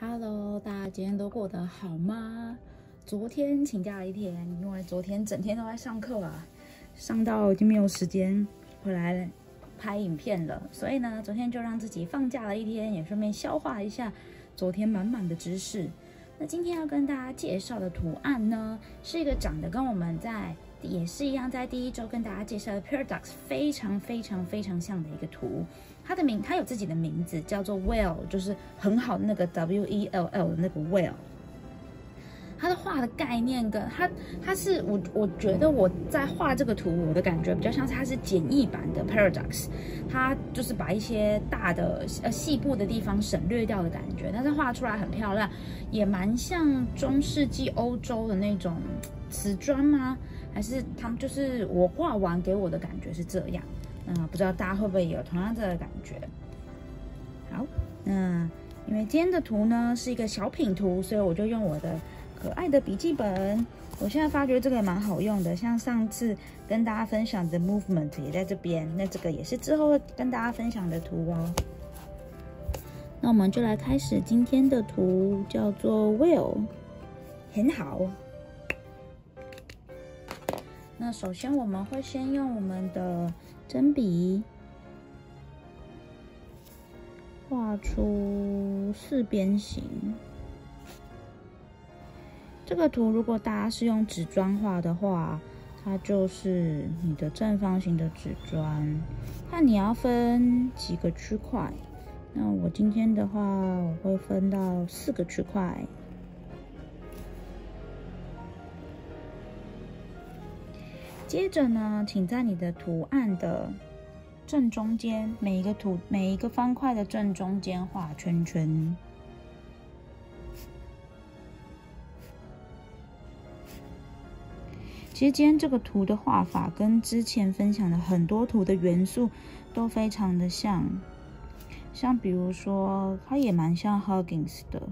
Hello，大家今天都过得好吗？昨天请假了一天，因为昨天整天都在上课啊，上到已经没有时间回来拍影片了，所以呢，昨天就让自己放假了一天，也顺便消化一下昨天满满的知识。那今天要跟大家介绍的图案呢，是一个长得跟我们在也是一样，在第一周跟大家介绍的 Paradox 非常非常非常像的一个图。它的名，它有自己的名字，叫做 Well，就是很好那个 W E L L 的那个 Well。它的画的概念跟它，它是我我觉得我在画这个图，我的感觉比较像是它是简易版的 Paradox，它就是把一些大的呃细部的地方省略掉的感觉，但是画出来很漂亮，也蛮像中世纪欧洲的那种瓷砖吗？还是他们就是我画完给我的感觉是这样？嗯，不知道大家会不会有同样的感觉？好，那因为今天的图呢是一个小品图，所以我就用我的可爱的笔记本。我现在发觉这个也蛮好用的，像上次跟大家分享的 movement 也在这边，那这个也是之后会跟大家分享的图哦。那我们就来开始今天的图，叫做 Will，很好。那首先我们会先用我们的针笔画出四边形。这个图如果大家是用纸砖画的话，它就是你的正方形的纸砖。看你要分几个区块，那我今天的话，我会分到四个区块。接着呢，请在你的图案的正中间，每一个图每一个方块的正中间画圈圈。其实今天这个图的画法跟之前分享的很多图的元素都非常的像，像比如说，它也蛮像 Huggins 的。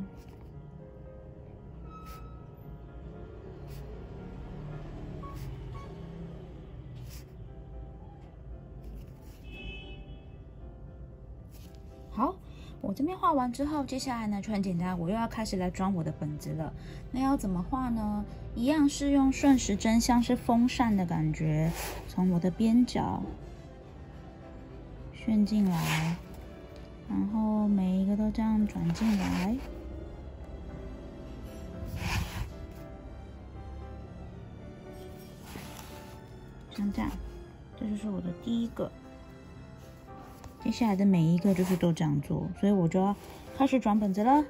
好，我这边画完之后，接下来呢就很简单，我又要开始来装我的本子了。那要怎么画呢？一样是用顺时针，像是风扇的感觉，从我的边角旋进来，然后每一个都这样转进来，像这样，这就是我的第一个。接下来的每一个就是都这样做，所以我就要开始转本子了。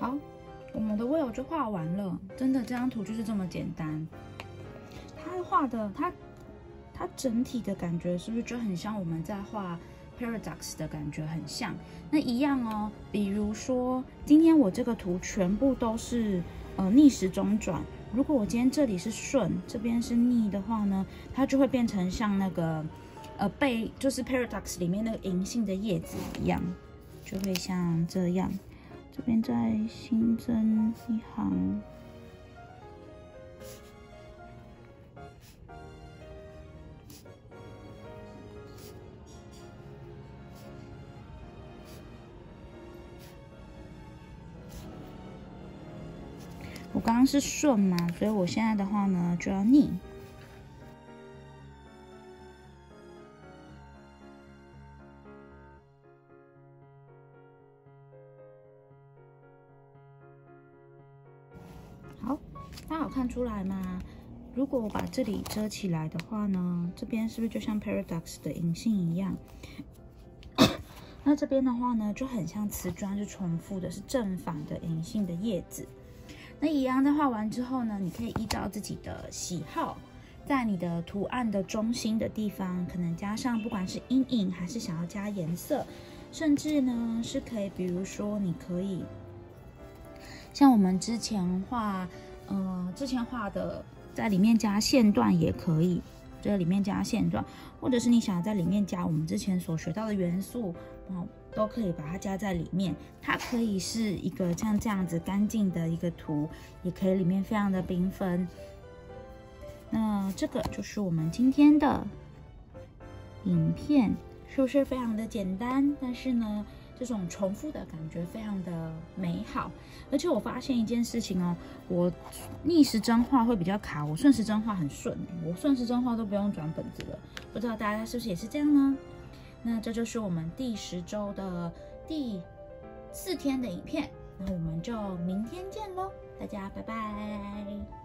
好，我们的 will 就画完了。真的，这张图就是这么简单。他画的，他他整体的感觉是不是就很像我们在画 paradox 的感觉很像？那一样哦。比如说，今天我这个图全部都是呃逆时钟转。如果我今天这里是顺，这边是逆的话呢，它就会变成像那个呃被就是 paradox 里面那个银杏的叶子一样，就会像这样。这边再新增一行，我刚刚是顺嘛，所以我现在的话呢就要逆。大家有看出来吗？如果我把这里遮起来的话呢，这边是不是就像 paradox 的银杏一样？那这边的话呢，就很像瓷砖，是重复的，是正反的银杏的叶子。那一样在画完之后呢，你可以依照自己的喜好，在你的图案的中心的地方，可能加上不管是阴影还是想要加颜色，甚至呢是可以，比如说你可以像我们之前画，呃，之前画的在里面加线段也可以，在里面加线段，或者是你想在里面加我们之前所学到的元素，哦。都可以把它加在里面，它可以是一个像这样子干净的一个图，也可以里面非常的缤纷。那这个就是我们今天的影片，是不是非常的简单？但是呢，这种重复的感觉非常的美好。而且我发现一件事情哦，我逆时针画会比较卡，我顺时针画很顺，我顺时针画都不用转本子了。不知道大家是不是也是这样呢？那这就是我们第十周的第四天的影片，那我们就明天见喽，大家拜拜。